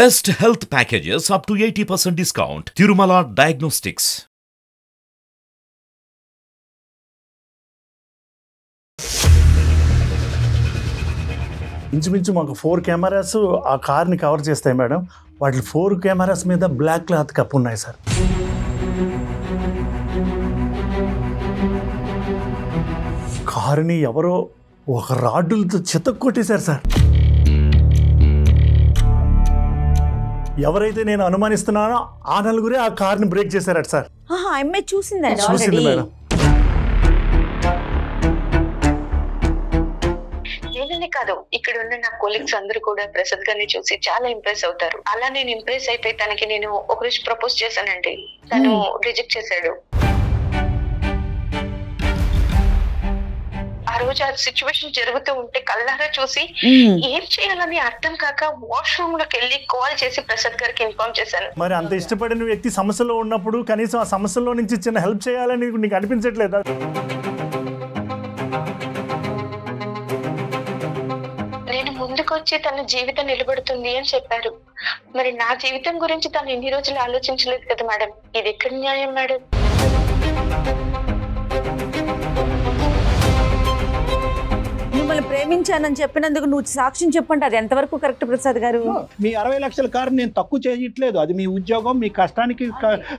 Best health packages up to eighty percent discount Tirumala diagnostics ఇంచుమించు మాకు four cameras ఆ కార్ని కవర్ చేస్తాయి మేడం వాటి ఫోర్ కెమెరాస్ మీద బ్లాక్ క్లాత్ కప్పు ఉన్నాయి సార్ కారుని ఎవరో ఒక రాడ్డులతో చితక్కొట్టేశారు సార్ ఎవరైతే నేను అనుమానిస్తున్నానో ఆ నలుగురే ఆ కార్ని బ్రేక్ చేశారట సార్. ఆహా, అమ్మాయి చూసిందండి చూసింది ఆల్రెడీ మేడం. నేననే కాదు. ఇక్కడ ఉన్న నా కొలీగ్స్ అందరూ కూడా ప్రసాద్ గారిని చూసి చాలా ఇంప్రెస్ అవుతారు. అలా నేను ఇంప్రెస్ అయిపోయి తనకి నేను ఒక రోజు ప్రపోజ్ చేశానండి. తను రిజెక్ట్ చేశాడు. రోజు ఆ సిచ్యువేషన్ జరుగుతూ ఉంటే కళ్ళారా చూసి. ఏం చేయాలని అర్థం కాక వాష్రూమ్లోకి వెళ్ళి కాల్ చేసి ప్రసాద్ గారికి ఇన్ఫార్మ్ చేశాను. మరి అంత ఇష్టపడిన వ్యక్తి సమస్యలో ఉన్నప్పుడు కనీసం ఆ సమస్యలో నుంచి చిన్న హెల్ప్ చేయాలని నీకు అనిపించట్లేదా? నేను ముందుకొచ్చి తన జీవితం నిలబడుతుంది అని చెప్పారు. మరి నా జీవితం గురించి తను ఇన్ని రోజులు ఆలోచించలేదు కదా మేడం? ఇది ఎక్కడ న్యాయం మేడం? మిమ్మల్ని ప్రేమించానని చెప్పినందుకు నువ్వు సాక్ష్యం చెప్పండి అది ఎంతవరకు కరెక్ట్ ప్రసాద్ గారు? మీ అరవై లక్షల కారు నేను తక్కువ చేయట్లేదు. అది మీ ఉద్యోగం మీ కష్టానికి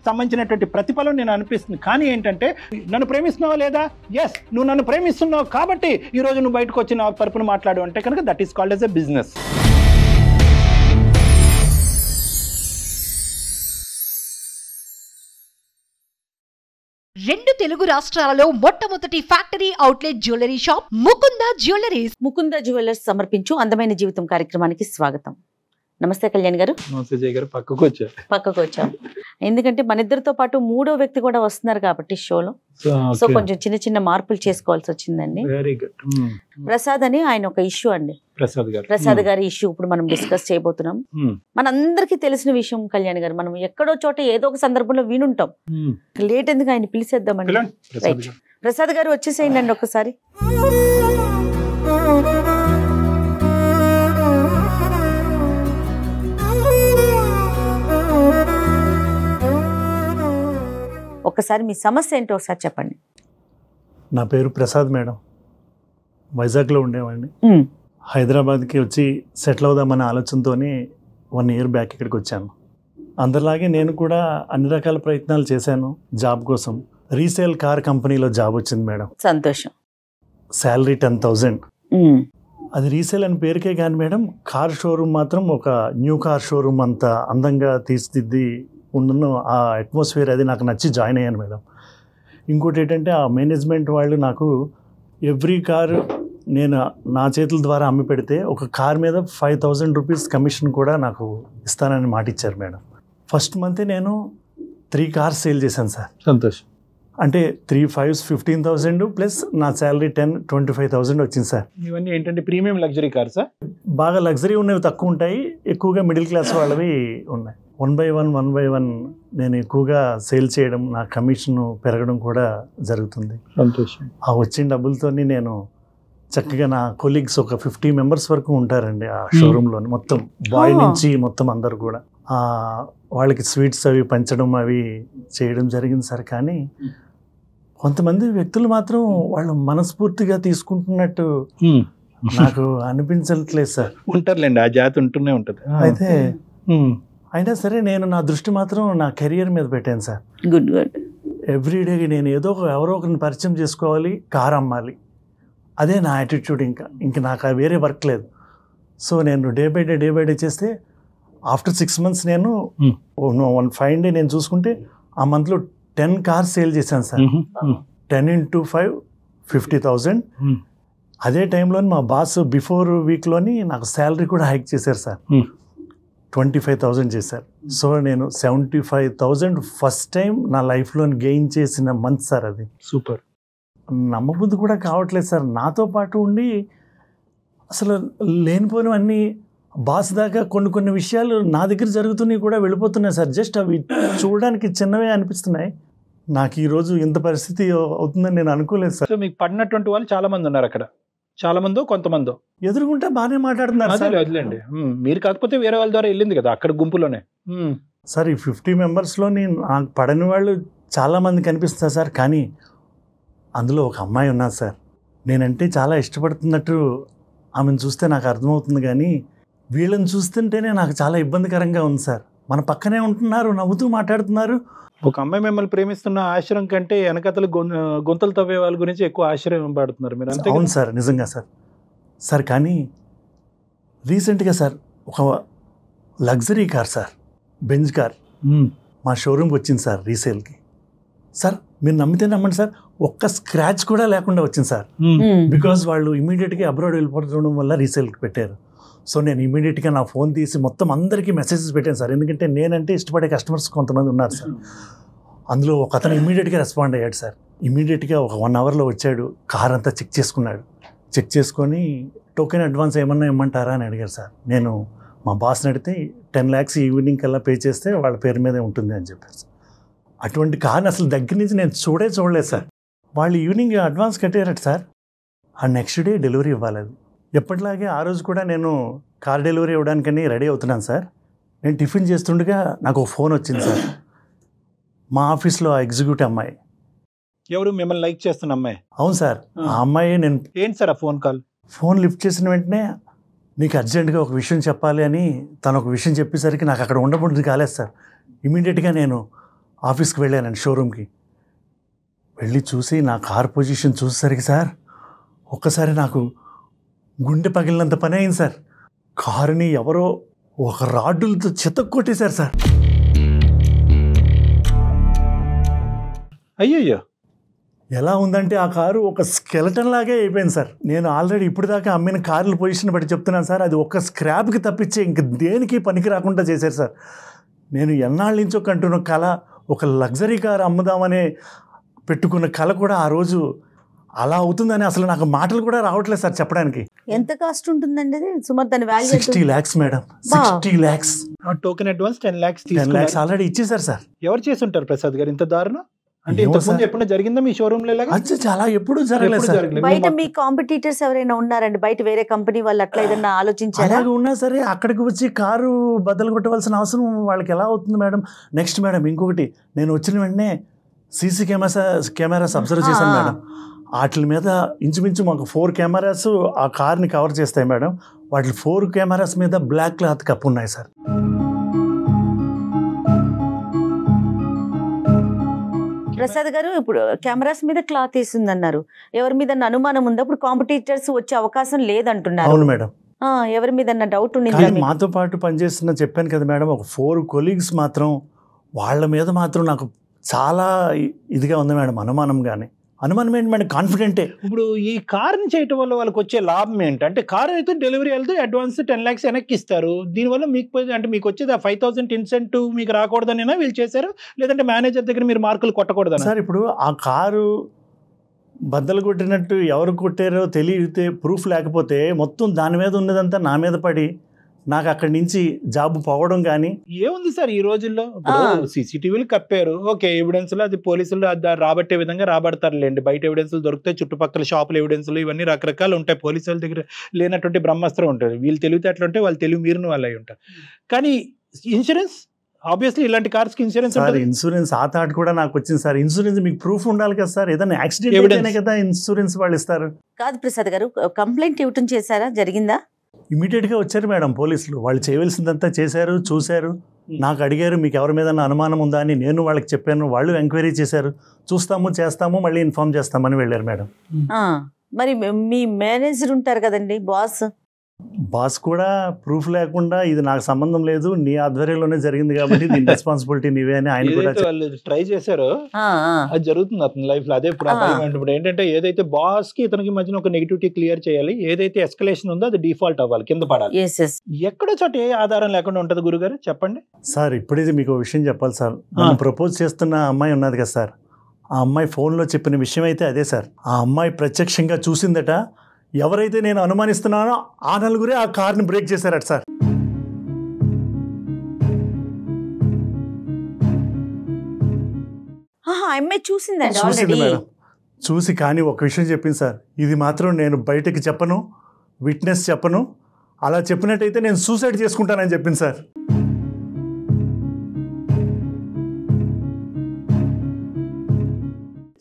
సంబంధించినటువంటి ప్రతిఫలం నేను అనిపిస్తుంది. కానీ ఏంటంటే నన్ను ప్రేమిస్తున్నావా లేదా? ఎస్ నువ్వు నన్ను ప్రేమిస్తున్నావు కాబట్టి ఈ రోజు నువ్వు బయటకు వచ్చి నా తరపున మాట్లాడు అంటే కనుక that is called S A business రెండు తెలుగు రాష్ట్రాలలో మొట్టమొదటి factory outlet jewellery shop Mukunda jewelleries. Mukunda jewellers సమర్పించు అందమైన జీవితం కార్యక్రమానికి స్వాగతం. నమస్తే కళ్యాణ్ గారు. సుజయ్ గారు పక్కకు వచ్చారు పక్కకు వచ్చాం. ఎందుకంటే మన ఇద్దరితో పాటు మూడో వ్యక్తి కూడా వస్తున్నారు కాబట్టి షోలో. సో కొంచెం చిన్న చిన్న మార్పులు చేసుకోవాల్సి వచ్చిందండి. వెరీ గుడ్ ప్రసాద్ అని ఆయన ఒక ఇష్యూ అండి. ప్రసాద్ గారు. ప్రసాద్ గారి ఇష్యూ ఇప్పుడు మనం డిస్కస్ చేయబోతున్నాం. Hmm. మనందరికీ తెలిసిన విషయం కళ్యాణ్ గారు మనం ఎక్కడో చోట ఏదో ఒక సందర్భంలో వినుంటాం. Hmm. లేట్ ఎందుకు ఆయన పిలిచేద్దామండి. ప్రసాద్ గారు వచ్చేసేయండి ఒకసారి. ఒకసారి మీ సమస్య ఏంటో ఒకసారి చెప్పండి. నా పేరు ప్రసాద్ మేడం. వైజాగ్లో ఉండేవాడిని. హైదరాబాద్కి వచ్చి సెటిల్ అవుదామనే ఆలోచనతో వన్ ఇయర్ బ్యాక్ ఇక్కడికి వచ్చాను. అందరిలాగే నేను కూడా అన్ని రకాల ప్రయత్నాలు చేశాను జాబ్ కోసం. రీసేల్ కార్ కంపెనీలో జాబ్ వచ్చింది మేడం. సంతోషం. Salary ten thousand. అది రీసేల్ అని పేరుకే కానీ మేడం. కార్ షోరూమ్ మాత్రం ఒక న్యూ కార్ షోరూమ్ అంత అందంగా తీర్చిదిద్ది ఉండను ఆ అట్మాస్ఫియర్ అది నాకు నచ్చి జాయిన్ అయ్యాను మేడం. ఇంకోటి ఏంటంటే ఆ మేనేజ్మెంట్ వాళ్ళు నాకు ఎవ్రీ కారు నేను నా చేతుల ద్వారా అమ్మి పెడితే ఒక కార్ మీద ఫైవ్ థౌజండ్ రూపీస్ కమిషన్ కూడా నాకు ఇస్తానని మాట ఇచ్చారు మేడం. ఫస్ట్ మంత్ నేను త్రీ కార్స్ సేల్ చేశాను సార్. సంతోషం. అంటే three fives fifteen thousand plus నా salary ten twenty five thousand వచ్చింది సార్. ఇవన్నీ ఏంటంటే ప్రీమియం లగ్జరీ కార్ సార్ బాగా లగ్జరీ ఉన్నవి తక్కువ ఉంటాయి ఎక్కువగా మిడిల్ క్లాస్ వాళ్ళవి ఉన్నాయి. One by one one by one నేను ఎక్కువగా సేల్ చేయడం నా కమిషన్ పెరగడం కూడా జరుగుతుంది. సంతోషం. ఆ వచ్చిన డబ్బులతోని నేను చక్కగా నా కొలీగ్స్ ఒక ఫిఫ్టీ మెంబర్స్ వరకు ఉంటారండి ఆ షోరూంలో మొత్తం. బాయ్. నుంచి మొత్తం అందరు కూడా. ఆ, వాళ్ళకి స్వీట్స్ అవి పంచడం అవి చేయడం జరిగింది సార్. కానీ కొంతమంది వ్యక్తులు మాత్రం వాళ్ళు మనస్ఫూర్తిగా తీసుకుంటున్నట్టు నాకు అనిపించట్లేదు సార్. ఉంటారులేండి ఆ జాతి ఉంటూనే ఉంటుంది. అయితే Hmm. అయినా సరే నేను నా దృష్టి మాత్రం నా కెరియర్ మీద పెట్టాను సార్. గుడ్ గుడ్ ఎవ్రీడే నేను ఏదో ఒక ఎవరో ఒకరిని పరిచయం చేసుకోవాలి కార్ అమ్మాలి. అదే నా యాటిట్యూడ్ ఇంకా. ఇంక నాకు వేరే వర్క్ లేదు. సో నేను day by day day by day చేస్తే ఆఫ్టర్ సిక్స్ మంత్స్ నేను. వన్ ఫైవ్ డే నేను చూసుకుంటే ఆ మంత్లో టెన్ కార్స్ సేల్ చేశాను sir. Ten into five fifty thousand. అదే టైంలో మా బాస్ బిఫోర్ వీక్లోని నాకు శాలరీ కూడా హైక్ చేశారు sir. Hmm. Twenty five thousand చేశారు సో నేను seventy five thousand first time నా లైఫ్లో గెయిన్ చేసిన మంత్ సార్ అది. సూపర్ నమ్మబుద్ధి కూడా కావట్లేదు సార్ నాతో పాటు ఉండి అసలు లేనిపోయినవన్నీ బాస్ దాకా కొన్ని కొన్ని విషయాలు నా దగ్గర జరుగుతున్నాయి కూడా వెళ్ళిపోతున్నాయి సార్ జస్ట్ అవి చూడడానికి చిన్నవే అనిపిస్తున్నాయి. నాకు ఈరోజు ఇంత పరిస్థితి అవుతుందని నేను అనుకోలేదు సార్ మీకు పడినటువంటి వాళ్ళు చాలా మంది ఉన్నారు అక్కడ. చాలా మందో కొంతమందో. ఎదురుగుంటే బాగానే మాట్లాడుతున్నారు అదే సార్. వదిలేండి. మీరు కాకపోతే వేరే వాళ్ళ ద్వారా వెళ్ళింది కదా అక్కడ గుంపులోనే. సార్ ఈ ఫిఫ్టీ మెంబర్స్లోని నాకు పడని వాళ్ళు చాలామంది కనిపిస్తారు సార్ కానీ అందులో ఒక అమ్మాయి ఉన్నారు సార్. నేనంటే చాలా ఇష్టపడుతున్నట్టు ఆమెను చూస్తే నాకు అర్థమవుతుంది కానీ వీళ్ళని చూస్తుంటేనే నాకు చాలా ఇబ్బందికరంగా ఉంది సార్. మన పక్కనే ఉంటున్నారు నవ్వుతూ మాట్లాడుతున్నారు ఒక అమ్మాయి మిమ్మల్ని ప్రేమిస్తున్న ఆశ్రయం కంటే వెనకతలు గొంతులు తవ్వే వాళ్ళ గురించి ఎక్కువ ఆశ్రయం పడుతున్నారు మీరు. అంతే అవును? సార్ నిజంగా సార్. సార్ కానీ రీసెంట్గా సార్ ఒక luxury car sir Benz car మా షోరూమ్కి వచ్చింది సార్ రీసేల్కి. సార్ మీరు నమ్మితే నమ్మండి సార్ ఒక్క స్క్రాచ్ కూడా లేకుండా వచ్చింది సార్. బికాజ్ వాళ్ళు ఇమీడియట్గా అబ్రాడ్ వెళ్ళిపోవడం వల్ల రీసేల్కి పెట్టారు. సో నేను ఇమీడియట్గా నా ఫోన్ తీసి మొత్తం అందరికీ మెసేజెస్ పెట్టాను సార్. ఎందుకంటే నేనంటే ఇష్టపడే కస్టమర్స్ కొంతమంది ఉన్నారు సార్. అందులో ఒక అతను ఇమీడియట్గా రెస్పాండ్ అయ్యాడు సార్. ఇమీడియట్గా ఒక వన్ అవర్లో వచ్చాడు. కార్ అంతా చెక్ చేసుకున్నాడు. చెక్ చేసుకొని టోకెన్ అడ్వాన్స్ ఏమన్నా ఇమ్మంటారా అని అడిగారు సార్. నేను మా బాస్ని అడిగితే టెన్ ల్యాక్స్ ఈవినింగ్ కల్లా పే చేస్తే వాళ్ళ పేరు మీదే ఉంటుంది అని చెప్పారు సార్. అటువంటి కార్ని అసలు దగ్గర నుంచి నేను చూడే చూడలేదు సార్. వాళ్ళు ఈవినింగ్ అడ్వాన్స్ కట్టారట సార్. ఆ నెక్స్ట్ డే డెలివరీ ఇవ్వాలి ఎప్పటిలాగే ఆ రోజు కూడా నేను కార్ డెలివరీ ఇవ్వడానికని రెడీ అవుతున్నాను సార్. నేను టిఫిన్ చేస్తుండగా నాకు ఒక ఫోన్ వచ్చింది సార్. మా ఆఫీస్లో ఆ ఎగ్జిక్యూటివ్ అమ్మాయి. ఎవరు మిమ్మల్ని లైక్ చేస్తున్న అమ్మాయి? అవును సార్. ఆ. అమ్మాయి నేను ఏంటి సార్ ఆ ఫోన్ కాల్? ఫోన్ లిఫ్ట్ చేసిన వెంటనే నీకు అర్జెంటుగా ఒక విషయం చెప్పాలి అని తను ఒక విషయం చెప్పేసరికి నాకు అక్కడ ఉండబుద్ధి కాలేదు సార్. ఇమీడియట్గా నేను ఆఫీస్కి వెళ్ళానండి షోరూమ్కి. వెళ్ళి చూసి నా కార్ పొజిషన్ చూసేసరికి సార్ ఒక్కసారి నాకు గుండె పగిలినంత పని అయింది సార్. కారుని ఎవరో ఒక రాడ్డులతో చితక్ కొట్టేశారు సార్. అయ్యయ్యో. ఎలా ఉందంటే ఆ కారు ఒక స్కెలటన్ లాగే అయిపోయింది సార్. నేను ఆల్రెడీ ఇప్పుడు దాకా అమ్మిన కార్ల పొజిషన్ బట్టి చెప్తున్నాను సార్. అది ఒక స్క్రాప్కి తప్పించి ఇంక దేనికి పనికి రాకుండా చేశారు సార్. నేను ఎన్నాళ్ళ నుంచో కంటున్న కళ ఒక లగ్జరీ కార్ అమ్ముదామనే పెట్టుకున్న కళ కూడా ఆ రోజు అలా అవుతుందని అసలు నాకు మాటలు కూడా రావట్లేదు సార్ చెప్పడానికి. ఎంత కాస్ట్ ఉంటుందండి అది? సుమారు దాని value sixty lakhs madam. Sixty lakhs token advance ten lakhs ten lakhs తీసుకున్నారు. ఆల్రెడీ ఇచ్చేసారు సార్. ఎవరు చేసి ఉంటారు ప్రసాద్ గారు? ఇంత దారుణం? అంటే ఏమో ఇంతకు ముందు సార్. ఎప్పుడైనా జరిగిందా మీ షోరూమ్లో చాలా ఎప్పుడు జరగలేదు సార్. జరగలేదు. బయట మీ కాంపిటీటర్స్ ఎవరైనా ఉన్నారండి? బయట వేరే కంపెనీ వాళ్ళు అట్లా ఏదైనా ఆలోచించారా? అలాగే ఉన్నా సరే అక్కడికి వచ్చి కారు బద్దలు కొట్టవలసిన అవసరం వాళ్ళకి ఎలా అవుతుంది మేడం? నెక్స్ట్ మేడం ఇంకొకటి. నేను వచ్చిన వెంటనే సీసీ కెమెరా కెమెరాస్ అబ్జర్వ్ చేశాను. మేడం. వాటి మీద ఇంచుమించు మాకు ఫోర్ కెమెరాస్ ఆ కార్ని కవర్ చేస్తాయి మేడం. వాటి ఫోర్ కెమెరాస్ మీద బ్లాక్ క్లాత్ కప్పు ఉన్నాయి సార్. ప్రసాద్ గారు ఇప్పుడు కెమెరాస్ మీద క్లాత్ వేసింది అన్నారు ఎవరి మీద అనుమానం ఉంది? అప్పుడు కాంపిటీటర్స్ వచ్చే అవకాశం లేదంటున్నారు. అవును మేడం. ఎవరి మీద డౌట్ ఉండింది మాతో పాటు పనిచేస్తున్న చెప్పాను కదా మేడం ఒక ఫోర్ కొలీగ్స్ మాత్రం వాళ్ళ మీద మాత్రం నాకు చాలా ఇదిగా ఉంది మేడం అనుమానం కానీ అనుమానం ఏంటి మేడం కాన్ఫిడెంటే ఇప్పుడు ఈ కారుని చేయటం వల్ల వాళ్ళకి వచ్చే లాభం ఏంటి? అంటే కారు అయితే డెలివరీ వెళ్తే అడ్వాన్స్ టెన్ ల్యాక్స్ వెనక్కి ఇస్తారు. దీనివల్ల మీకు అంటే మీకు వచ్చేది ఆ ఫైవ్ థౌసండ్ ఇన్సెంటివ్ మీకు రాకూడదనేనా వీళ్ళు చేశారు? లేదంటే మేనేజర్ దగ్గర మీరు మార్కులు కొట్టకూడదనా? సార్ ఇప్పుడు ఆ కారు బద్దలు కొట్టినట్టు ఎవరు కొట్టారో తెలియతే ప్రూఫ్ లేకపోతే మొత్తం దాని మీద ఉన్నదంతా నా మీద పడి నాకు అక్కడి నుంచి జాబ్ పోవడం కానీ ఏముంది సార్ ఈ రోజుల్లో. సీసీటీవీలు కప్పారు. ఓకే ఎవిడెన్స్లో అది పోలీసులు రాబట్టే విధంగా రాబడతారులేండి. బయట ఎవిడెన్స్ దొరుకుతాయి. చుట్టుపక్కల షాపుల ఎవిడెన్స్లు ఇవన్నీ రకరకాలు ఉంటాయి. పోలీసుల దగ్గర లేనటువంటి బ్రహ్మాస్త్రం ఉంటుంది. వీళ్ళు తెలివితేటలు ఉంటే వాళ్ళు తెలివి మీరిన వాళ్ళు అయి ఉంటారు. కానీ ఇన్సూరెన్స్ ఆబ్వియస్లీ ఇలాంటి కార్స్కి ఇన్సూరెన్స్ సార్ ఇన్సూరెన్స్ ఆ థాట్ కూడా నాకు వచ్చింది సార్. ఇన్సూరెన్స్ మీకు ప్రూఫ్ ఉండాలి కదా సార్? ఏదైనా యాక్సిడెంట్ కదా ఇన్సూరెన్స్ వాళ్ళు ఇస్తారు. కాదు ప్రసాద్ గారు కంప్లైంట్ ఇవ్వటం చేశారా? జరిగిందా? ఇమీడియట్గా వచ్చారు మేడం పోలీసులు. వాళ్ళు చేయవలసిందంతా చేశారు చూశారు. నాకు అడిగారు మీకు ఎవరి మీద అనుమానం ఉందా? అని నేను వాళ్ళకి చెప్పాను. వాళ్ళు ఎంక్వైరీ చేశారు. చూస్తాము చేస్తాము మళ్ళీ ఇన్ఫామ్ చేస్తామని వెళ్ళారు మేడం. మరి మీ మేనేజర్ ఉంటారు కదండి బాస్? బాస్ కూడా ప్రూఫ్ లేకుండా ఇది నాకు సంబంధం లేదు నీ ఆధ్వర్యంలోనే జరిగింది కాబట్టి దీని రెస్పాన్సిబిలిటీ నీవే అని ఆయన కూడా వాళ్ళు ట్రై చేశారో. అది జరుగుతుంది అతని లైఫ్లో అదే ఇప్పుడు ఏంటంటే ఏదైతే బాస్కి ఇతనికి మధ్యన ఒక నెగిటివిటీ క్లియర్ చేయాలి ఏదైతే ఎస్కలేషన్ ఉందో అది డిఫాల్ట్ అవ్వాలి కింద పడాలి. ఎస్ ఎస్ ఎక్కడో చోట ఏ ఆధారం లేకుండా ఉంటది గురుగారు? చెప్పండి. సార్ ఇప్పుడే మీకు విషయం చెప్పాలి సార్. ప్రపోజ్ చేస్తున్న అమ్మాయి ఉన్నది కదా సార్. ఆ అమ్మాయి ఫోన్లో చెప్పిన విషయం అయితే అదే సార్. ఆ అమ్మాయి ప్రత్యక్షంగా చూసిందట ఎవరైతే నేను అనుమానిస్తున్నానో ఆ నలుగురే ఆ కార్ని బ్రేక్ చేశారట సార్. ఆహా, అమ్మాయి చూసిందండి చూసింది మేడం. చూసి కానీ ఒక విషయం చెప్పింది సార్. ఇది మాత్రం నేను బయటకి చెప్పను విట్నెస్ చెప్పను. అలా చెప్పినట్టయితే నేను సూసైడ్ చేసుకుంటానని చెప్పింది సార్.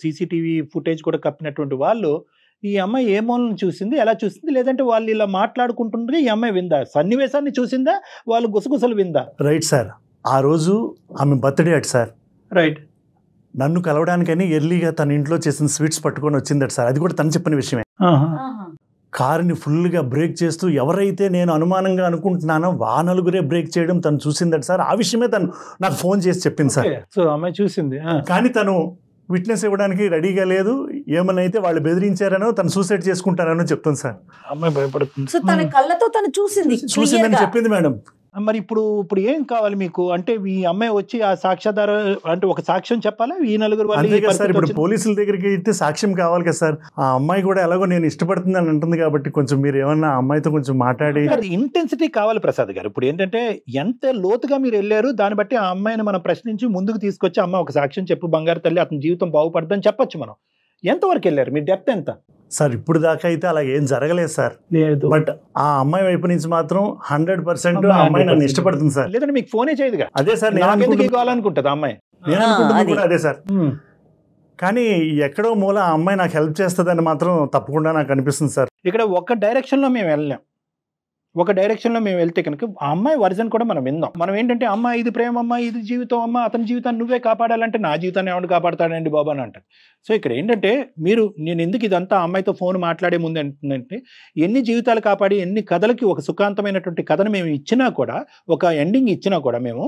సీసీటీవీ ఫుటేజ్ కూడా కప్పినటువంటి వాళ్ళు ఈ అమ్మాయి ఏ మూలను చూసింది ఎలా చూసింది లేదంటే వాళ్ళు ఇలా మాట్లాడుకుంటుండగా ఈ అమ్మాయి విందా? సన్నివేశాన్ని చూసిందా? వాళ్ళు గుసగుసలు విందా? Right sir. ఆ రోజు ఆమె బర్త్డే అట్ సార్. రైట్. నన్ను కలవడానికని ఎర్లీగా తన ఇంట్లో చేసిన స్వీట్స్ పట్టుకొని వచ్చిందట సార్. అది కూడా తను చెప్పిన విషయమే. కారుని ఫుల్గా బ్రేక్ చేస్తూ ఎవరైతే నేను అనుమానంగా అనుకుంటున్నానో వా నలుగురే బ్రేక్ చేయడం తను చూసిందట సార్. ఆ విషయమే తను నాకు ఫోన్ చేసి చెప్పింది సార్. సో అమ్మాయి చూసింది. కానీ తను విట్నెస్ ఇవ్వడానికి రెడీగా లేదు. ఏమన్నా అయితే వాళ్ళు బెదిరించారనో తను సూసైడ్ చేసుకుంటారనో చెప్తుంది సార్. అమ్మాయి భయపడుతుంది. సో తన కళ్ళతో తను చూసింది చూసిందని. చెప్పింది మేడం. మరి ఇప్పుడు ఇప్పుడు ఏం కావాలి మీకు? అంటే ఈ అమ్మాయి వచ్చి ఆ సాక్ష్యాధార అంటే ఒక సాక్ష్యం చెప్పాలా? ఈ నలుగురు వాళ్ళు సార్ ఇప్పుడు. పోలీసుల దగ్గరికి అయితే సాక్ష్యం కావాలి కదా సార్. ఆ అమ్మాయి కూడా ఎలాగో నేను ఇష్టపడుతుందని అంటుంది కాబట్టి కొంచెం మీరు ఏమన్నా ఆ అమ్మాయితో కొంచెం మాట్లాడి అది ఇంటెన్సిటీ కావాలి ప్రసాద్ గారు. ఇప్పుడు ఏంటంటే ఎంత లోతుగా మీరు వెళ్ళారు దాన్ని బట్టి ఆ అమ్మాయిని మనం ప్రశ్నించి ముందుకు తీసుకొచ్చి అమ్మ ఒక సాక్ష్యం చెప్పు బంగారు తల్లి అతని జీవితం బాగుపడదని చెప్పొచ్చు మనం. ఎంతవరకు వెళ్ళారు మీ డెప్త్ ఎంత? సార్ ఇప్పుడు దాకా అయితే అలా ఏం జరగలేదు సార్. లేదు. బట్ ఆ అమ్మాయి వైపు నుంచి మాత్రం హండ్రెడ్ పర్సెంట్ ఆ అమ్మాయి నన్ను 100% ఇష్టపడుతుంది సార్. లేదంటే మీకు ఫోనే చేయదుగా? అదే సార్ నేను కావాలనుకుంటుంది అమ్మాయి? నేను ఆ, అనుకుంటున్నా అది. కూడా అదే సార్. కానీ ఎక్కడో మూల ఆ అమ్మాయి నాకు హెల్ప్ చేస్తుందని మాత్రం తప్పకుండా నాకు అనిపిస్తుంది సార్. ఇక్కడ ఒక డైరెక్షన్లో మేము వెళ్ళాం ఒక డైరెక్షన్లో మేము వెళ్తే కనుక ఆ అమ్మాయి వర్జన్ కూడా మనం విందాం. మనం ఏంటంటే అమ్మ ఇది ప్రేమ అమ్మ ఇది జీవితం అమ్మ అతని జీవితాన్ని నువ్వే కాపాడాలంటే నా జీవితాన్ని ఎవడు కాపాడతాడండి బాబా అని అంటారు. సో ఇక్కడ ఏంటంటే మీరు నేను ఎందుకు ఇదంతా ఆ అమ్మాయితో ఫోన్ మాట్లాడే ముందు ఏంటంటే ఎన్ని జీవితాలు కాపాడి ఎన్ని కథలకి ఒక సుఖాంతమైనటువంటి కథను మేము ఇచ్చినా కూడా ఒక ఎండింగ్ ఇచ్చినా కూడా మేము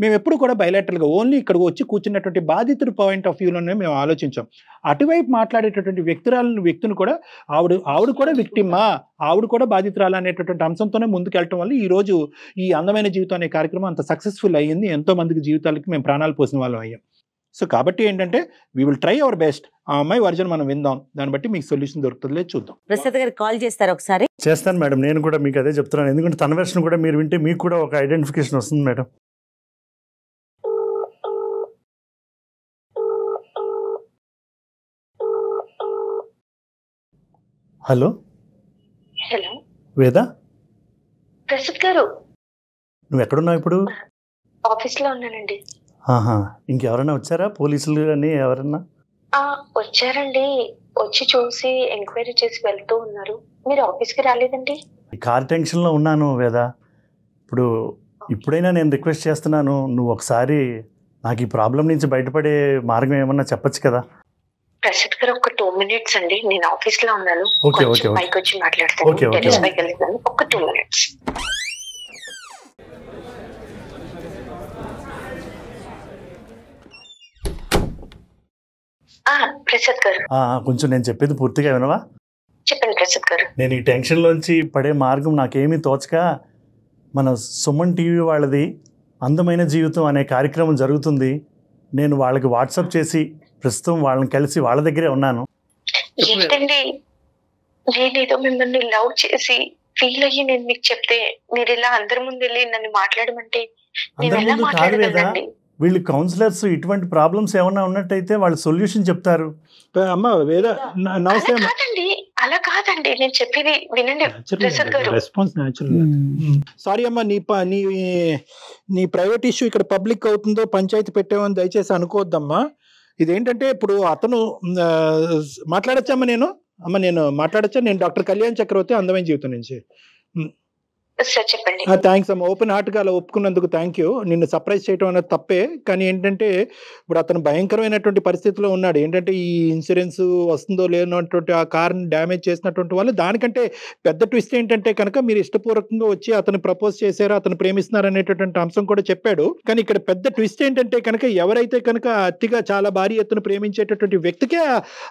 మేము ఎప్పుడు కూడా బయలాటర్గా ఓన్లీ ఇక్కడికి వచ్చి కూర్చున్నటువంటి బాధితుడి పాయింట్ ఆఫ్ వ్యూలోనే మేము ఆలోచించాం. అటువైపు మాట్లాడేటటువంటి వ్యక్తురాలను వ్యక్తిని కూడా ఆవిడ ఆవిడ కూడా విక్టిమ్మా ఆవిడ కూడా బాధితురాలు అనేటటువంటి అంశంతోనే ముందుకెళ్ళటం వల్ల ఈ రోజు ఈ అందమైన జీవితం అనే కార్యక్రమం అంత సక్సెస్ఫుల్ అయ్యింది. ఎంతో మందికి జీవితాలకి మేము ప్రాణాలు పోసిన వాళ్ళం అయ్యాం. సో కాబట్టి ఏంటంటే we will try our best ఆ అమ్మాయి వర్జన్ మనం విందాం. దాన్ని బట్టి మీకు సొల్యూషన్ దొరుకుతుందిలే చూద్దాం. ప్రసాద్ గారికి కాల్ చేస్తారు ఒకసారి? చేస్తాను మేడం. నేను కూడా మీకు అదే చెప్తున్నాను. ఎందుకంటే తన వెర్షన్ కూడా మీరు వింటే మీకు కూడా ఒక ఐడెంటిఫికేషన్ వస్తుంది మేడం. Hello hello. వేద? ప్రసాద్ గారు. నువ్వు ఎక్కడున్నావు ఇప్పుడు? ఆఫీస్లో ఉన్నానండి. ఆహా ఇంకెవరైనా వచ్చారా? పోలీసులు అని ఎవరన్నా? ఆ వచ్చారండి. వచ్చి చూసి ఎంక్వైరీ చేసి వెళ్తూ ఉన్నారు. మీరు ఆఫీస్కి రాలేదండి కార్ టెన్షన్లో ఉన్నాను వేద. ఇప్పుడు ఇప్పుడైనా నేను రిక్వెస్ట్ చేస్తున్నాను. నువ్వు ఒకసారి నాకు ఈ ప్రాబ్లం నుంచి బయటపడే మార్గం ఏమన్నా చెప్పొచ్చు కదా? ప్రసాద్ గారు ఒక మినిట్స్ అండి. నేను ఆఫీస్లో ఉన్నాను. పైకి వచ్చి మాట్లాడతాను. టెరెస్ పైకి ఒక టూ మినిట్స్ ప్రసాద్ గారు. కొంచెం నేను చెప్పేది పూర్తిగా వినవా? చెప్పండి ప్రసాద్ గారు. నేను ఈ టెన్షన్లోంచి పడే మార్గం నాకేమీ తోచక మన సుమన్ టీవీ వాళ్ళది అందమైన జీవితం అనే కార్యక్రమం జరుగుతుంది. నేను వాళ్ళకి వాట్సాప్ చేసి ప్రస్తుతం వాళ్ళని కలిసి వాళ్ళ దగ్గరే ఉన్నాను. ఏంటండి? నేనేదో మిమ్మల్ని లవ్ చేసి ఫీల్ అయ్యి నేను మీకు చెప్తే మీరు ఇలా అందరి ముందు వెళ్ళి నన్ను మాట్లాడమంటే నేను ఎలా మాట్లాడగలండి వీళ్ళు కౌన్సిలర్స్ ఇటువంటి ప్రాబ్లమ్స్ ఏమన్నా ఉన్నట్టయితే వాళ్ళు సొల్యూషన్ చెప్తారు. అమ్మ అలా కాదండి. అలా కాదండి. నేను చెప్పేది వినండి. రెస్పాన్స్ సారీ అమ్మా నీ ప- నీ నీ ప్రైవేట్ ఇష్యూ ఇక్కడ పబ్లిక్ అవుతుందో పంచాయతీ పెట్టామని దయచేసి అనుకోవద్దమ్మా. ఇదేంటంటే ఇప్పుడు అతను ఆ, మాట్లాడొచ్చమ్మా నేను? అమ్మ నేను మాట్లాడచ్చా? నేను డాక్టర్ కళ్యాణ్ చక్రవర్తి అందమైన జీవితం నుంచి. చెప్పండి. థ్యాంక్స్ అమ్మ. ఓపెన్ హార్ట్గా అలా ఒప్పుకున్నందుకు థ్యాంక్ యూ నిన్ను సర్ప్రైజ్ చేయడం అనేది తప్పే. కానీ ఏంటంటే ఇప్పుడు అతను భయంకరమైనటువంటి పరిస్థితిలో ఉన్నాడు. ఏంటంటే ఈ ఇన్సూరెన్స్ వస్తుందో లేనటువంటి ఆ కార్ని డ్యామేజ్ చేసినటువంటి వాళ్ళు దానికంటే పెద్ద ట్విస్ట్ ఏంటంటే కనుక మీరు ఇష్టపూర్వకంగా వచ్చి అతను ప్రపోజ్ చేశారు అతను ప్రేమిస్తున్నారు అనేటటువంటి అంశం కూడా చెప్పాడు. కానీ ఇక్కడ పెద్ద ట్విస్ట్ ఏంటంటే కనుక ఎవరైతే కనుక అతిగా చాలా భారీ ఎత్తున ప్రేమించేటటువంటి వ్యక్తికే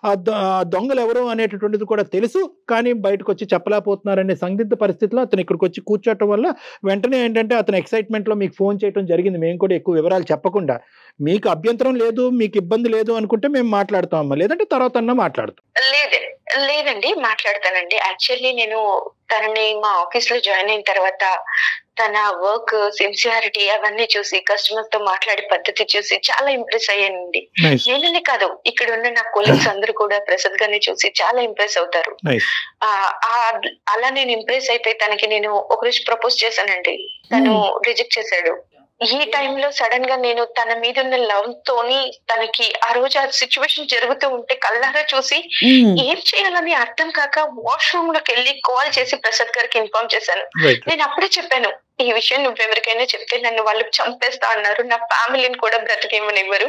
ఆ- దొ- ఆ దొంగలు ఎవరు అనేటటువంటిది కూడా తెలుసు. కానీ బయటకు వచ్చి చెప్పలేకపోతున్నారనే సందిగ్ధ పరిస్థితిలో అతను ఇక్కడికి వచ్చి కూర్చోవటం వల్ల వెంటనే ఏంటంటే అతను ఎక్సైట్మెంట్లో మీకు ఫోన్ చేయడం జరిగింది. మేము కూడా ఎక్కువ వివరాలు చెప్పకుండా మీకు అభ్యంతరం లేదు మీకు ఇబ్బంది లేదు అనుకుంటే మేము మాట్లాడతాం అమ్మా. లేదంటే తర్వాత అన్న మాట్లాడతాం. లేదే. లేదండి మాట్లాడతానండి. యాక్చువల్లీ నేను తనని మా ఆఫీస్లో జాయిన్ అయిన తర్వాత తన వర్క్ సిన్సియారిటీ అవన్నీ చూసి కస్టమర్స్తో మాట్లాడే పద్ధతి చూసి చాలా ఇంప్రెస్ అయ్యానండి. నేననే కాదు ఇక్కడ ఉన్న నా కొలీగ్స్ అందరూ కూడా ప్రసాద్ గారిని చూసి చాలా ఇంప్రెస్ అవుతారు. అలా నేను ఇంప్రెస్ అయిపోయి తనకి నేను ఒక రోజు ప్రపోజ్ చేశానండి. తను రిజెక్ట్ చేశాడు. ఈ టైంలో సడన్గా నేను తన మీద ఉన్న లవ్ తోని తనకి ఆ రోజు ఆ సిచ్యువేషన్ జరుగుతూ ఉంటే కళ్ళారా చూసి. ఏం చేయాలని అర్థం కాక వాష్రూమ్లోకి వెళ్ళి కాల్ చేసి ప్రసాద్ గారికి ఇన్ఫార్మ్ చేశాను. నేను అప్పుడే చెప్పాను ఈ విషయం నువ్వు ఎవరికైనా చెప్తే నన్ను వాళ్ళు చంపేస్తా అన్నారు. నా ఫ్యామిలీని కూడా బ్రతికేమనివ్వరు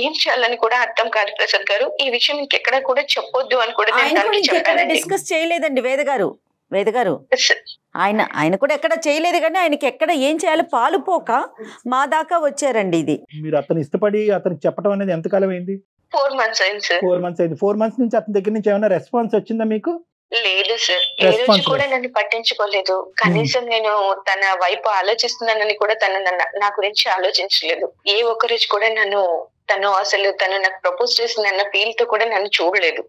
ఏం చేయాలని కూడా అర్థం కాదు ప్రసాద్ గారు. ఈ విషయం ఇంకెక్కడ కూడా చెప్పొద్దు అని కూడా నేను డిస్కస్ చేయలేదండి వేద గారు. వేద గారు ఆయన ఆయన కూడా ఎక్కడ చేయలేదు కానీ ఆయనకి ఎక్కడ ఏం చేయాలో పాలు పోక మా దాకా వచ్చారండి ఇది. మీరు అతను ఇష్టపడి అతనికి చెప్పడం అనేది ఎంతకాలం అయింది? ఫోర్ మంత్స్ అయింది సార్ ఫోర్ మంత్స్ అయింది. ఫోర్ మంత్స్ నుంచి అతని దగ్గర నుంచి ఏమైనా రెస్పాన్స్ వచ్చిందా మీకు? లేదు సార్ ఏ రోజు. కూడా నన్ను పట్టించుకోలేదు. కనీసం నేను తన వైపు ఆలోచిస్తున్నానని కూడా తను నన్ను నా గురించి ఆలోచించలేదు. ఏ ఒక్క రోజు కూడా నన్ను తను అసలు తను నాకు ప్రపోజ్ చేసిందన్న ఫీల్తో కూడా నన్ను చూడలేదు.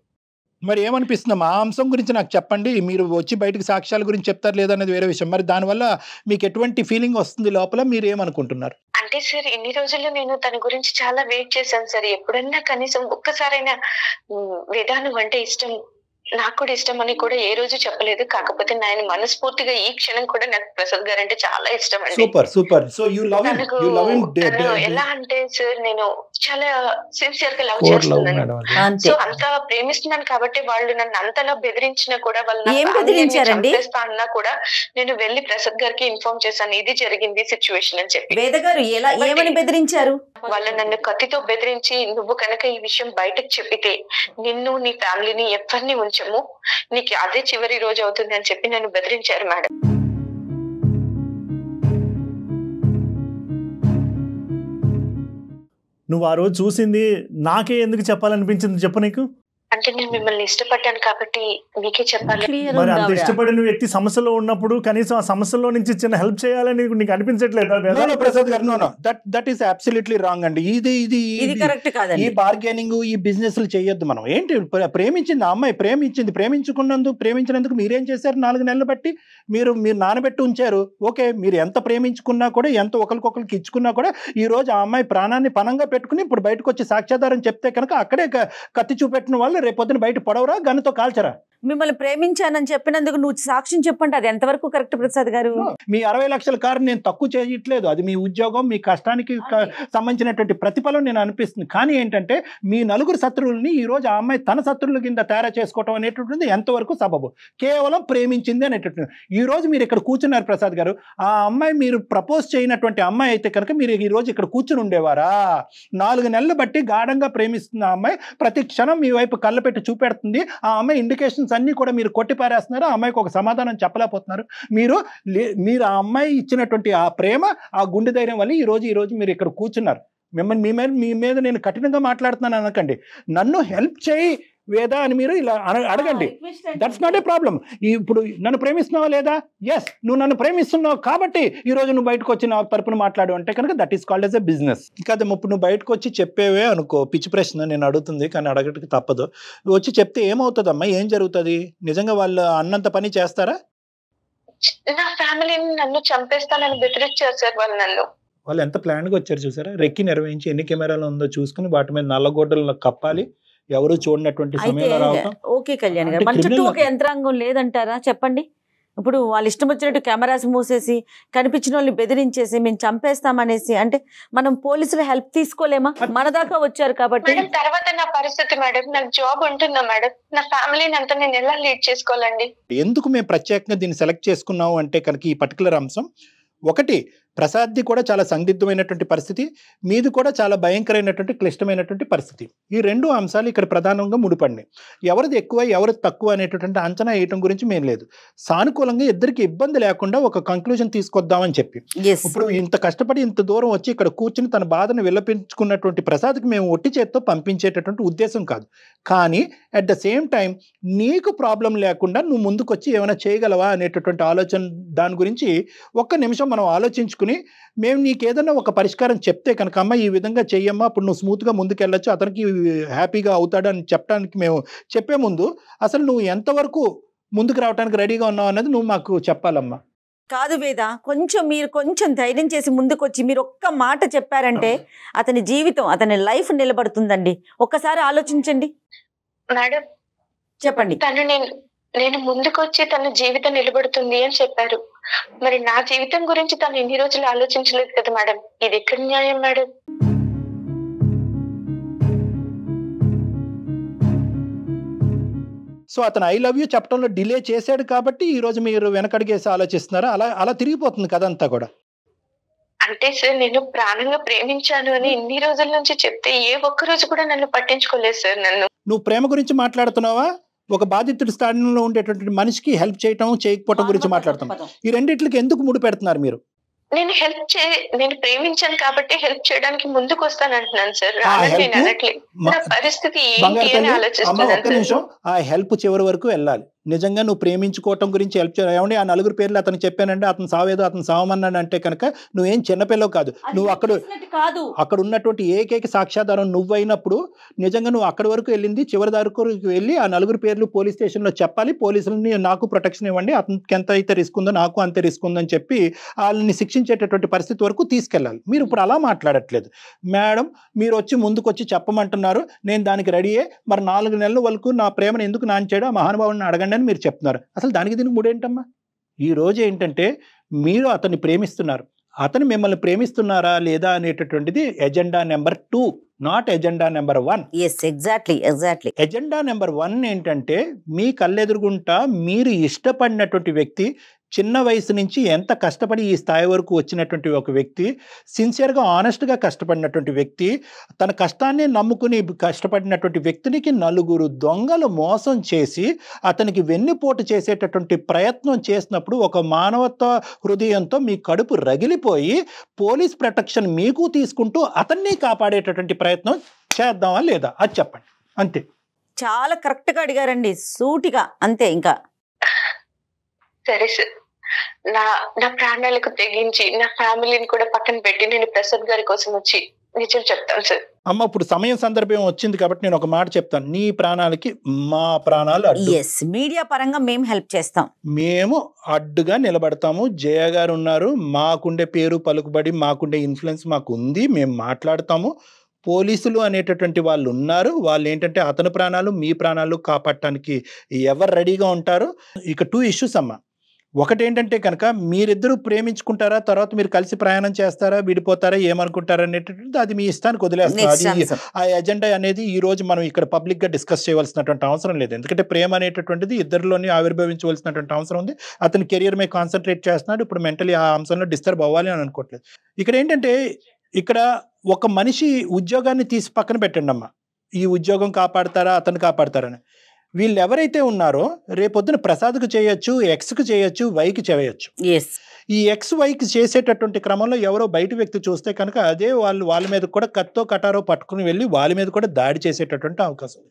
మరి ఏమనిపిస్తుంది? ఆ అంశం గురించి నాకు చెప్పండి. మీరు వచ్చి బయటకు సాక్ష్యాల గురించి చెప్తారు లేదనేది వేరే విషయం. మరి దానివల్ల మీకు ఎటువంటి ఫీలింగ్ వస్తుంది లోపల? మీరు ఏమనుకుంటున్నారు? అంటే సార్ ఇన్ని రోజులు నేను తన గురించి చాలా వెయిట్ చేశాను సార్. ఎప్పుడన్నా కనీసం ఒక్కసారైనా ఉమ్, వేదాను అంటే ఇష్టం నాకు కూడా ఇష్టం అని కూడా ఏ రోజు చెప్పలేదు. కాకపోతే నేను మనస్ఫూర్తిగా ఈ క్షణం కూడా నాకు ప్రసాద్ గారు అంటే చాలా ఇష్టం అండి. Super super. So you love him you love him ఎలా అంటే సార్ నేను చాలా సిన్సియర్గా లవ్ చేస్తున్నాను. సో అంత ప్రేమిస్తున్నాను కాబట్టి వాళ్ళు నన్ను అంతలా బెదిరించినా కూడా వాళ్ళు ఏం బెదిరించారండి? అన్నా కూడా నేను వెళ్ళి ప్రసాద్ గారికి ఇన్ఫార్మ్ చేశాను. ఇది జరిగింది సిచ్యువేషన్ అని చెప్పి. వేద గారు ఎలా ఏమని బెదిరించారు? వాళ్ళు నన్ను కత్తితో బెదిరించి నువ్వు కనుక ఈ విషయం బయటకు చెప్పితే నిన్ను నీ ఫ్యామిలీని ఎవరిని ఉంచము నీకు అదే చివరి రోజు అవుతుంది అని చెప్పి నన్ను బెదిరించారు మేడం. నువ్వు ఆ రోజు చూసింది నాకే ఎందుకు చెప్పాలనిపించింది చెప్పు నీకు? అంటే నేను మిమ్మల్ని ఇష్టపడ్డాను కాబట్టి మీకే చెప్పాలి. మరి అంత ఇష్టపడిన వ్యక్తి సమస్యలో ఉన్నప్పుడు కనీసం ఆ సమస్యలో నుంచి చిన్న హెల్ప్ చేయాలని నీకు- అనిపించట్లేదా Prasad garu no no that that is absolutely wrong అండి. ఇది ఇది ఇది కరెక్ట్ ఈ బార్గెనింగ్ ఈ బిజినెస్లు చేయొద్దు మనం. ఏంటి ప్ర- ప్రేమించింది ఆ అమ్మాయి ప్రేమించింది ప్రేమించుకున్నందుకు ప్రేమించినందుకు మీరేం చేశారు? నాలుగు నెలలు బట్టి మీరు మీరు నానబెట్టి ఉంచారు. ఓకే మీరు ఎంత ప్రేమించుకున్నా కూడా ఎంత ఒకరికొకరికి ఇచ్చుకున్నా కూడా ఈ రోజు ఆ అమ్మాయి ప్రాణాన్ని పనంగా పెట్టుకుని ఇప్పుడు బయటకు వచ్చి సాక్ష్యాధారం చెప్తే కనుక అక్కడే కత్తి చూపెట్టిన వాళ్ళు రేపొద్దున బయట పొడవరా గన్నుతో కాల్చరా? మిమ్మల్ని ప్రేమించానని చెప్పినందుకు నువ్వు సాక్ష్యం చెప్పండి. అది ఎంతవరకు కరెక్ట్ ప్రసాద్ గారు? మీ అరవై లక్షల కారు నేను తక్కువ చేయట్లేదు. అది మీ ఉద్యోగం మీ కష్టానికి సంబంధించినటువంటి ప్రతిఫలం నేను అనిపిస్తుంది. కానీ ఏంటంటే మీ నలుగురు శత్రువుల్ని ఈ రోజు ఆ అమ్మాయి తన శత్రువుల కింద తయారు చేసుకోవటం అనేటటువంటిది ఎంతవరకు సబబు? కేవలం ప్రేమించింది అనేటటువంటి ఈ రోజు మీరు ఇక్కడ కూర్చున్నారు ప్రసాద్ గారు. ఆ అమ్మాయి మీరు ప్రపోజ్ చేయనటువంటి అమ్మాయి అయితే కనుక మీరు ఈ రోజు ఇక్కడ కూర్చుని ఉండేవారా? నాలుగు నెలలు బట్టి గాఢంగా ప్రేమిస్తున్న అమ్మాయి ప్రతి క్షణం మీ వైపు తల్లపెట్టి పెట్టి చూపెడుతుంది. ఆ అమ్మాయి ఇండికేషన్స్ అన్నీ కూడా మీరు కొట్టి పారేస్తున్నారు. ఆ అమ్మాయికి ఒక సమాధానం చెప్పలేకపోతున్నారు. మీరు లే- మీరు ఆ అమ్మాయి ఇచ్చినటువంటి ఆ ప్రేమ ఆ గుండె ధైర్యం వల్ల ఈ రోజు ఈ రోజు మీరు ఇక్కడ కూర్చున్నారు. మిమ్మల్ని మీ మీద మీ మీద నేను కఠినంగా మాట్లాడుతున్నాను అనకండి. నన్ను హెల్ప్ చేయి. వేదా అని మీరు ఇలా అడగండి. దట్స్ నాట్ ఏ ప్రాబ్లం ఇప్పుడు నన్ను ప్రేమిస్తున్నావా లేదా? ఎస్ నువ్వు నన్ను ప్రేమిస్తున్నావు కాబట్టి ఈ రోజు నువ్వు బయటకు వచ్చి నా తరపున మాట్లాడు అంటే కనుక that is called S A business ఇంకా అది ఇప్పుడు నువ్వు బయటకు వచ్చి చెప్పేవే అనుకో. పిచ్చి ప్రశ్న నేను అడుగుతుంది కానీ అడగటకి తప్పదు. నువ్వు వచ్చి చెప్తే ఏమవుతుందమ్మా? ఏం జరుగుతుంది? నిజంగా వాళ్ళు అన్నంత పని చేస్తారా? నా ఫ్యామిలీని నన్ను చంపేస్తానని బెదిరించారు సార్ వాళ్ళు నన్ను. వాళ్ళు ఎంత ప్లాన్గా వచ్చారు చూసారా? రెక్కి నిర్వహించి ఎన్ని కెమెరాలు ఉందో చూసుకుని వాటి మీద నల్లగొడ్డలను కప్పాలి. ఎవరు చూడనటువంటి సమయంలో ఓకే కళ్యాణ్ గారు. మన చుట్టూ ఒక యంత్రాంగం లేదంటారా? చెప్పండి. ఇప్పుడు వాళ్ళు ఇష్టం వచ్చినట్టు కెమెరాస్ మూసేసి కనిపించిన వాళ్ళని బెదిరించేసి మేము చంపేస్తామనేసి అంటే మనం పోలీసుల హెల్ప్ తీసుకోలేమా? మన దాకా వచ్చారు కాబట్టి. తర్వాత నా పరిస్థితి మేడం. నాకు జాబ్ ఉంటుందా మేడం? నా ఫ్యామిలీని అంతా నేను ఎలా లీడ్ చేసుకోవాలండి? ఎందుకు మేము ప్రత్యేకంగా దీన్ని సెలెక్ట్ చేసుకున్నాము అంటే కనుక ఈ పర్టికులర్ అంశం. ఒకటి ప్రసాద్ది కూడా చాలా సందిగ్ధమైనటువంటి పరిస్థితి మీది కూడా చాలా భయంకరమైనటువంటి క్లిష్టమైనటువంటి పరిస్థితి. ఈ రెండు అంశాలు ఇక్కడ ప్రధానంగా ముడిపడినాయి. ఎవరిది ఎక్కువ ఎవరిది తక్కువ అనేటటువంటి అంచనా వేయటం గురించి మేము లేదు. సానుకూలంగా ఇద్దరికి ఇబ్బంది లేకుండా ఒక కంక్లూజన్ తీసుకొద్దామని చెప్పి. ఇప్పుడు ఇంత కష్టపడి ఇంత దూరం వచ్చి ఇక్కడ కూర్చుని తన బాధను విల్లపించుకున్నటువంటి ప్రసాద్కి మేము ఒట్టి చేత్తో పంపించేటటువంటి ఉద్దేశం కాదు. కానీ అట్ ద సేమ్ టైం నీకు ప్రాబ్లం లేకుండా నువ్వు ముందుకొచ్చి ఏమైనా చేయగలవా అనేటటువంటి ఆలోచన దాని గురించి ఒక్క నిమిషం మనం ఆలోచించుకుని తీసుకుని మేము నీకు ఏదైనా ఒక పరిష్కారం చెప్తే కనుక అమ్మ ఈ విధంగా చెయ్యమ్మా అప్పుడు నువ్వు స్మూత్గా ముందుకెళ్ళొచ్చు అతనికి హ్యాపీగా అవుతాడు అని చెప్పడానికి మేము చెప్పే ముందు అసలు నువ్వు ఎంతవరకు ముందుకు రావడానికి రెడీగా ఉన్నావు అన్నది నువ్వు మాకు చెప్పాలమ్మా. కాదు వేద కొంచెం మీరు కొంచెం ధైర్యం చేసి ముందుకు వచ్చి మీరు ఒక్క మాట చెప్పారంటే అతని జీవితం అతని లైఫ్ నిలబడుతుందండి. ఒక్కసారి ఆలోచించండి. మేడం చెప్పండి. తను నేను నేను ముందుకొచ్చి తన జీవితం నిలబడుతుంది అని చెప్పారు. మరి నా జీవితం గురించి తను ఎన్ని రోజులు ఆలోచించలేదు కదా మేడం. ఇది ఎక్కడ న్యాయం మేడం? సో అతను ఐ లవ్ యూ చెప్పడంలో డిలే చేశాడు కాబట్టి ఈ రోజు మీరు వెనకడిగేసి ఆలోచిస్తున్నారా. అలా అలా తిరిగిపోతుంది కదంతా కూడా. అంటే సార్ నేను ప్రాణంగా ప్రేమించాను అని ఇన్ని రోజుల నుంచి చెప్తే ఏ ఒక్క రోజు కూడా నన్ను పట్టించుకోలేదు సార్ నన్ను. నువ్వు ప్రేమ గురించి మాట్లాడుతున్నావా? ఒక బాధితుడి స్థానంలో ఉండేటువంటి మనిషికి హెల్ప్ చేయటం చేయకపోవటం గురించి మాట్లాడుతున్నావు ఈ రెండిట్లకి ఎందుకు ముడి పెడుతున్నారు మీరు? నేను హెల్ప్ చే నేను ప్రేమించాను కాబట్టి హెల్ప్ చేయడానికి ముందుకు వస్తాను అంటున్నాను సార్ నేను అనట్లేదు మ- నా పరిస్థితి ఏంటి అని ఆలోచిస్తున్నాను ఆ హెల్ప్ చివరి వరకు వెళ్ళాలి. నిజంగా నువ్వు ప్రేమించుకోవటం గురించి హెల్ప్ చేయాలి ఏమండి ఆ నలుగురు పేర్లు అతను చెప్పానంటే అతను సావేదో అతను సావమన్నాడు అంటే కనుక నువ్వేం చిన్నపిల్లవు కాదు. నువ్వు అక్కడ కాదు. అక్కడ ఉన్నటువంటి ఏకైక సాక్ష్యాధారం నువ్వైనప్పుడు నిజంగా నువ్వు అక్కడి వరకు వెళ్ళింది చివరి వరకు వెళ్ళి ఆ నలుగురు పేర్లు పోలీస్ స్టేషన్లో చెప్పాలి పోలీసులని నాకు ప్రొటెక్షన్ ఇవ్వండి అతనికి ఎంత అయితే రిస్క్ ఉందో నాకు అంతే రిస్క్ ఉందని చెప్పి వాళ్ళని శిక్షించేటటువంటి పరిస్థితి వరకు తీసుకెళ్ళాలి. మీరు ఇప్పుడు అలా మాట్లాడట్లేదు. మేడం మీరు వచ్చి ముందుకు వచ్చి చెప్పమంటున్నారు నేను దానికి రెడీయే మరి నాలుగు నెలల వరకు నా ప్రేమను ఎందుకు నాంచాడో? ఆ మహానుభావుని అడగండి. అని మీరు చెప్తున్నారు. అసలు దానికి దీనికి మూడేంటమ్మా? ఈ రోజు ఏంటంటే మీరు అతన్ని ప్రేమిస్తున్నారు. అతను మిమ్మల్ని ప్రేమిస్తున్నారా లేదా అనేటటువంటిది agenda number two not agenda number one. Yes exactly exactly agenda number one ఏంటంటే మీ కళ్ళెదురుగుంటా మీరు ఇష్టపడినటువంటి వ్యక్తి చిన్న వయసు నుంచి ఎంత కష్టపడి ఈ స్థాయి వరకు వచ్చినటువంటి ఒక వ్యక్తి సిన్సియర్గా ఆనెస్ట్గా కష్టపడినటువంటి వ్యక్తి తన కష్టాన్ని నమ్ముకుని కష్టపడినటువంటి వ్యక్తినికి నలుగురు దొంగలు మోసం చేసి అతనికి వెన్నుపోటు చేసేటటువంటి ప్రయత్నం చేసినప్పుడు ఒక మానవత్వ హృదయంతో మీ కడుపు రగిలిపోయి పోలీస్ ప్రొటెక్షన్ మీకు తీసుకుంటూ అతన్ని కాపాడేటటువంటి ప్రయత్నం చేద్దామా లేదా? అది చెప్పండి. అంతే. చాలా కరెక్ట్గా అడిగారండి. సూటిగా. అంతే ఇంకా. సరే సార్. నా నా ప్రాణాలకు తెగించి నా ఫ్యామిలీని కూడా పక్కన పెట్టి నేను ప్రసాద్ గారి కోసం వచ్చి నిజం చెప్తాను సార్. అమ్మ ఇప్పుడు సమయం సందర్భం వచ్చింది కాబట్టి నేను ఒక మాట చెప్తాను. నీ ప్రాణాలకి మా ప్రాణాలు అడ్డు. ఎస్ మీడియా పరంగా మేము హెల్ప్ చేస్తాం. మేము అడ్డుగా నిలబడతాము. జయ గారు ఉన్నారు. మాకుండే పేరు పలుకుబడి మాకుండే ఇన్ఫ్లుయెన్స్ మాకు ఉంది మేము మాట్లాడతాము. పోలీసులు అనేటటువంటి వాళ్ళు ఉన్నారు. వాళ్ళు ఏంటంటే అతని ప్రాణాలు మీ ప్రాణాలు కాపాడటానికి ఎవరు రెడీగా ఉంటారు. ఇక టూ ఇష్యూస్ అమ్మ. ఒకటి ఏంటంటే కనుక మీరిద్దరూ ప్రేమించుకుంటారా? తర్వాత మీరు కలిసి ప్రయాణం చేస్తారా? విడిపోతారా? ఏమనుకుంటారా? అనేటటువంటిది అది మీ ఇష్టానికి వదిలేస్తారు ఆ ఎజెండా అనేది ఈ రోజు మనం ఇక్కడ పబ్లిక్గా డిస్కస్ చేయవలసినటువంటి అవసరం లేదు. ఎందుకంటే ప్రేమ అనేటటువంటిది ఇద్దరిలోని ఆవిర్భవించవలసినటువంటి అవసరం ఉంది. అతని కెరియర్ మీద కాన్సన్ట్రేట్ చేస్తున్నాడు. ఇప్పుడు మెంటలీ ఆ అంశంలో డిస్టర్బ్ అవ్వాలి అని అనుకోవట్లేదు ఇక్కడ ఏంటంటే ఇక్కడ ఒక మనిషి ఉద్యోగాన్ని తీసి పక్కన పెట్టండి అమ్మా ఈ ఉద్యోగం కాపాడతారా? అతను కాపాడతారని. వీళ్ళు ఎవరైతే ఉన్నారో రేపొద్దున ప్రసాద్కు చేయొచ్చు ఎక్స్కి చేయొచ్చు వైకి చేయొచ్చు. ఎస్ ఈ ఎక్స్ వైకి చేసేటటువంటి క్రమంలో ఎవరో బయట వ్యక్తి చూస్తే కనుక అదే వాళ్ళు వాళ్ళ మీద కూడా కత్తో కటారో పట్టుకుని వెళ్ళి వాళ్ళ మీద కూడా దాడి చేసేటటువంటి అవకాశం.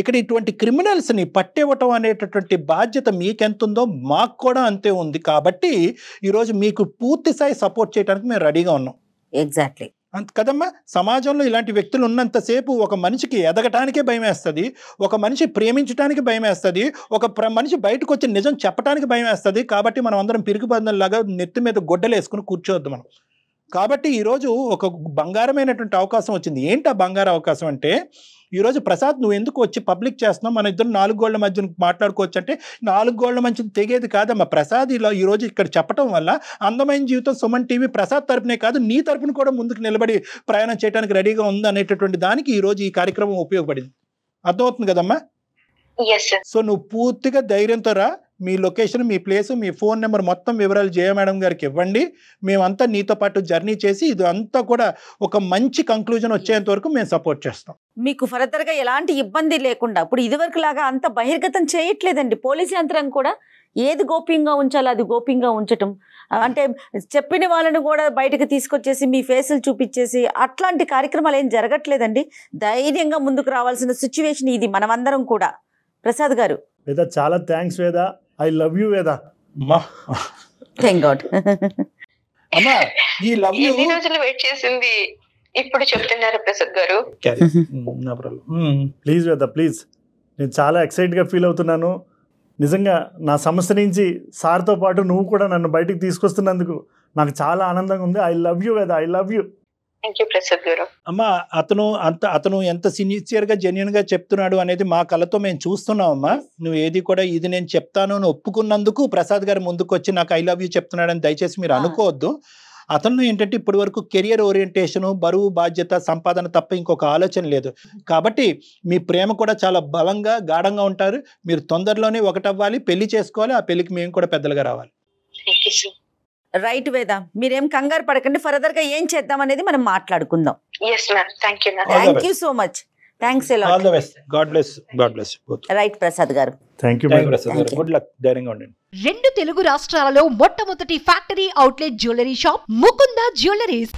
ఇక్కడ ఇటువంటి క్రిమినల్స్ని పట్టివ్వటం అనేటటువంటి బాధ్యత మీకెంత ఉందో మాకు కూడా అంతే ఉంది. కాబట్టి ఈరోజు మీకు పూర్తి స్థాయి సపోర్ట్ చేయడానికి మేము రెడీగా ఉన్నాం. ఎగ్జాక్ట్లీ అంత కదమ్మా సమాజంలో ఇలాంటి వ్యక్తులు ఉన్నంతసేపు ఒక మనిషికి ఎదగటానికే భయం వేస్తుంది ఒక మనిషి ప్రేమించడానికి భయం వేస్తుంది ఒక ప్ర- మనిషి బయటకు వచ్చి నిజం చెప్పడానికి భయం వేస్తుంది కాబట్టి మనం అందరం పిరిగిబంధంలాగా నెత్తి మీద గొడ్డలు వేసుకుని కూర్చోవద్దు మనం. కాబట్టి ఈరోజు ఒక బంగారమైనటువంటి అవకాశం వచ్చింది. ఏంటి ఆ బంగారు అవకాశం అంటే ఈరోజు ప్రసాద్ నువ్వు ఎందుకు వచ్చి పబ్లిక్ చేస్తున్నావు? మన ఇద్దరు నాలుగు గోళ్ళ మధ్య మాట్లాడుకోవచ్చు అంటే నాలుగు గోళ్ళ మధ్య తెగేది కాదమ్మా. ప్రసాద్ ఇలా ఈరోజు ఇక్కడ చెప్పడం వల్ల అందమైన జీవితం సుమన్ టీవీ ప్రసాద్ తరపునే కాదు నీ తరపున కూడా ముందుకు నిలబడి ప్రయాణం చేయడానికి రెడీగా ఉంది అనేటటువంటి దానికి ఈరోజు ఈ కార్యక్రమం ఉపయోగపడింది. అర్థమవుతుంది కదమ్మా? సో నువ్వు పూర్తిగా ధైర్యంతో రా. మీ లొకేషన్ మీ ప్లేస్ మీ ఫోన్ నెంబర్ మొత్తం వివరాలు జయ మేడం గారికి ఇవ్వండి. మేమంతా నీతో పాటు జర్నీ చేసి ఇది అంతా కూడా ఒక మంచి కంక్లూజన్ వచ్చేంత వరకు మేము సపోర్ట్ చేస్తాం. మీకు ఫర్దర్గా ఎలాంటి ఇబ్బంది లేకుండా ఇప్పుడు ఇదివరకు లాగా అంత బహిర్గతం చేయట్లేదండి. పోలీస్ యంత్రం కూడా ఏది గోప్యంగా ఉంచాలో అది గోప్యంగా ఉంచటం. అంటే చెప్పిన వాళ్ళని కూడా బయటకు తీసుకొచ్చేసి మీ ఫేసులు చూపించేసి అట్లాంటి కార్యక్రమాలు ఏం జరగట్లేదండి. ధైర్యంగా ముందుకు రావాల్సిన సిచ్యువేషన్ ఇది మనమందరం కూడా. ప్రసాద్ గారు. వేద చాలా థ్యాంక్స్ వేద. I love you Veda. మా. Thank God. అమ్మా ఈ లవ్ యూ ఎన్ని రోజులు వెయిట్ చేసింది? ఇప్పుడు చెప్తున్నారు ప్రసాద్ గారు. ప్లీజ్ వేద ప్లీజ్ నేను చాలా ఎక్సైట్గా ఫీల్ అవుతున్నాను. నిజంగా నా సమస్య నుంచి సార్తో పాటు నువ్వు కూడా నన్ను బయటికి తీసుకొస్తున్నందుకు నాకు చాలా ఆనందంగా ఉంది. I love you Veda I love you అమ్మా అతను అంత అతను ఎంత సిన్సియర్గా జెన్యున్గా చెప్తున్నాడు అనేది మా కళ్ళతో మేము చూస్తున్నాం అమ్మా నువ్వు ఏది కూడా ఇది నేను చెప్తాను అని ఒప్పుకున్నందుకు ప్రసాద్ గారు ముందుకు వచ్చి నాకు ఐ లవ్ యూ చెప్తున్నాడని దయచేసి మీరు. అనుకోవద్దు. అతను ఏంటంటే ఇప్పటి వరకు కెరియర్ ఓరియంటేషన్ బరువు బాధ్యత సంపాదన తప్ప ఇంకొక ఆలోచన లేదు. కాబట్టి మీ ప్రేమ కూడా చాలా బలంగా గాఢంగా ఉంటారు. మీరు తొందరలోనే ఒకటవ్వాలి పెళ్ళి చేసుకోవాలి ఆ పెళ్ళికి మేము కూడా పెద్దలుగా రావాలి. రైట్ వేద? మీరేం కంగారు పడకండి ఫర్దర్గా ఏం చేద్దాం అనేది మనం మాట్లాడుకుందాం. Yes ma'am thank you so much thanks right Prasad గారు. రెండు తెలుగు రాష్ట్రాలలో మొట్టమొదటి factory outlet jewellery shop Mukunda jewelleries.